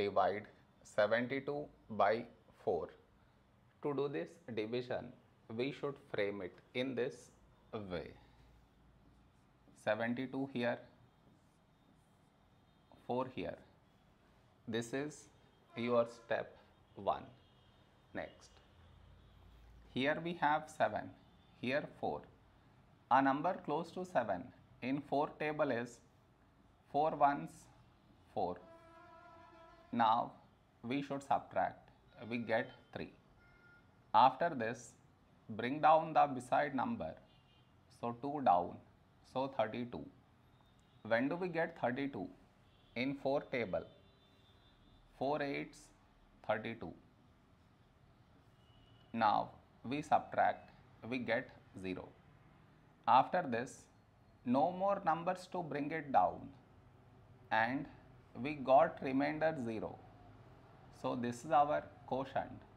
divide 72 by 4. To do this division, we should frame it in this way. 72 here, 4 here. This is your step 1. Next. Here we have 7, here 4. A number close to 7 in 4 table is 4 ones 4. Now we should subtract, we get 3. After this, bring down the beside number, so 2 down, so 32. When do we get 32? In 4 table, 4 8s 32. Now we subtract, we get 0. After this, no more numbers to bring it down and we got remainder 0. So this is our quotient